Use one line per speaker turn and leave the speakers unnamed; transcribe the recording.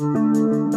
Música